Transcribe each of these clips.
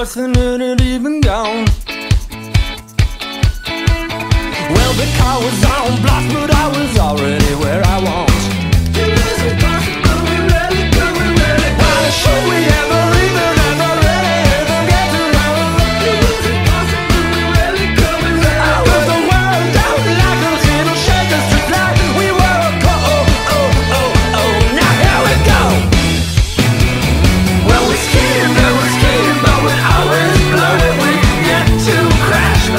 was the minute even gone? Well, the car was on but I was already where I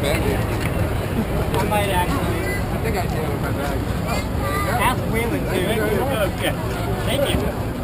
bag I might actually. I think I did in my bag. Oh, Ask Wheeling too. Thank you.